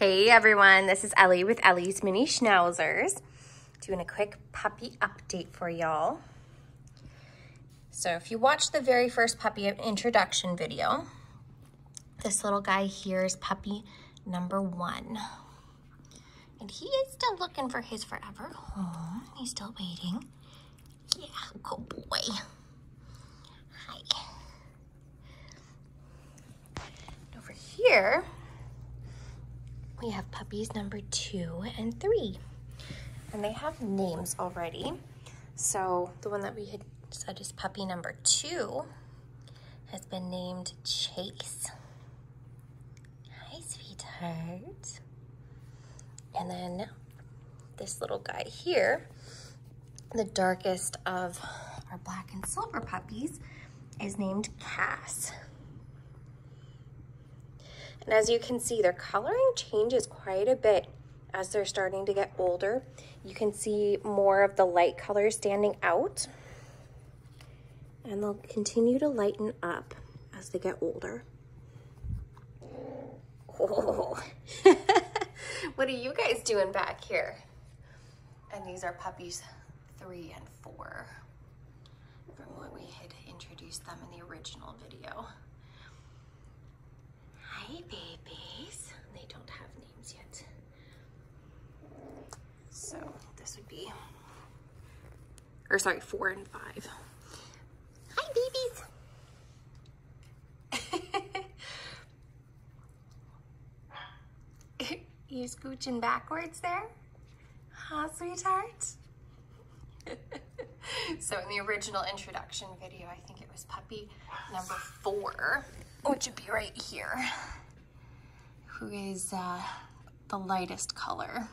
Hey everyone, this is Ellie with Ellie's Mini Schnauzers. Doing a quick puppy update for y'all. So if you watched the very first puppy introduction video, this little guy here is puppy number one. And he is still looking for his forever home. He's still waiting. Yeah, good boy. Hi. Over here, we have puppies number two and three. And they have names already. So the one that we had said is puppy number two has been named Chase. Hi, sweetheart. And then this little guy here, the darkest of our black and silver puppies, is named Cass. And as you can see, their coloring changes quite a bit as they're starting to get older. You can see more of the light colors standing out. And they'll continue to lighten up as they get older. Oh. what are you guys doing back here? And these are puppies three and four from when we had introduced them in the original video. Hi, babies. They don't have names yet. So this would be, or sorry, four and five. Hi, babies. you scooching backwards there? Huh, sweetheart? so in the original introduction video, I think it was puppy number four, which would be right here, who is uh, the lightest color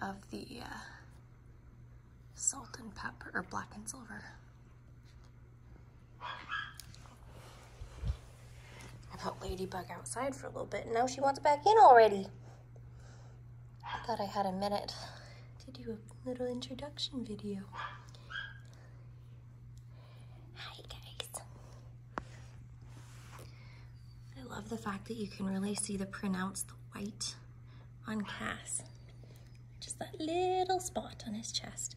of the uh, salt and pepper, or black and silver. I put Ladybug outside for a little bit, and now she wants back in already. I thought I had a minute to do a little introduction video. Hi guys. I love the fact that you can really see the pronounced white on Cass. Just that little spot on his chest.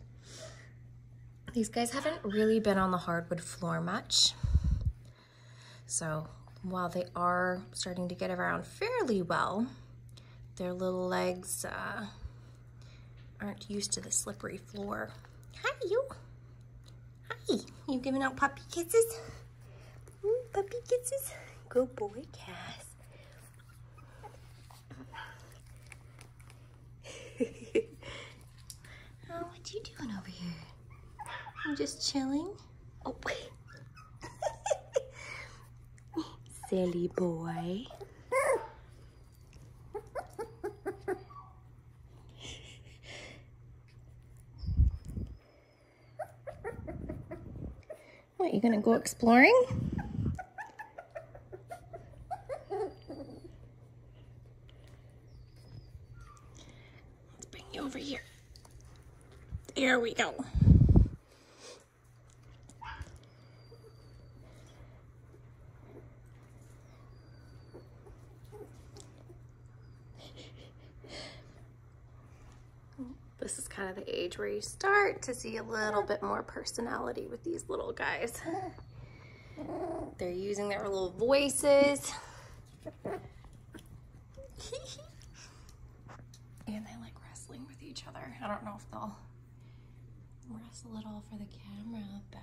These guys haven't really been on the hardwood floor much. So while they are starting to get around fairly well, their little legs uh, aren't used to the slippery floor. Hi, you. Hi. You giving out puppy kisses? Puppy kisses. Good boy, Cass. oh, what you doing over here? I'm just chilling? Oh, silly boy. What, you gonna go exploring? Let's bring you over here. There we go. This is kind of the age where you start to see a little bit more personality with these little guys. They're using their little voices. and they like wrestling with each other. I don't know if they'll wrestle at all for the camera, but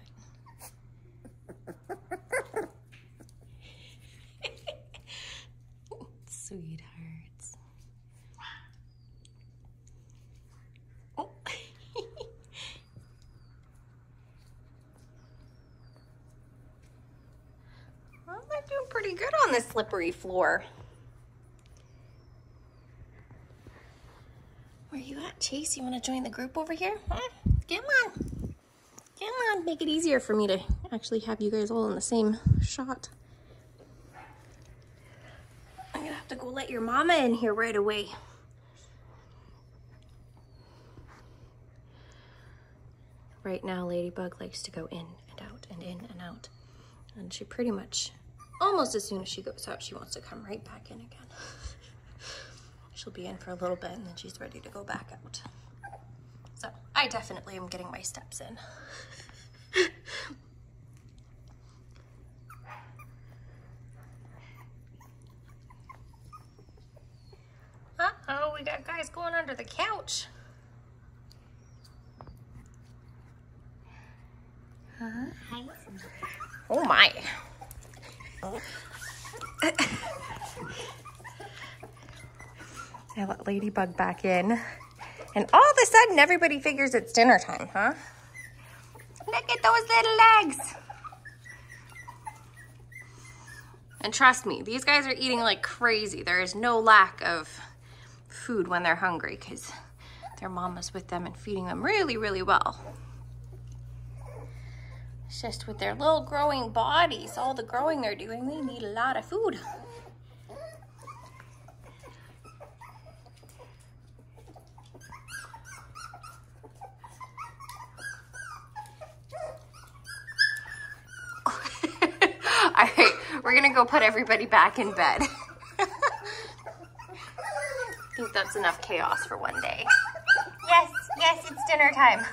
sweethearts. Oh. well, they're doing pretty good on this slippery floor. Where you at, Chase? You want to join the group over here? Huh? Come on. Come on, make it easier for me to actually have you guys all in the same shot. I'm gonna have to go let your mama in here right away. Right now, Ladybug likes to go in and out and in and out. And she pretty much almost as soon as she goes out, she wants to come right back in again. She'll be in for a little bit and then she's ready to go back out. So I definitely am getting my steps in. Uh-oh, we got guys going under the couch. Huh? Oh my. I let Ladybug back in. And all of a sudden, everybody figures it's dinner time, huh? Look at those little legs. And trust me, these guys are eating like crazy. There is no lack of food when they're hungry because their mama's with them and feeding them really, really well. It's just with their little growing bodies, all the growing they're doing, they need a lot of food. All right, we're gonna go put everybody back in bed. I think that's enough chaos for one day. Yes, yes, it's dinner time.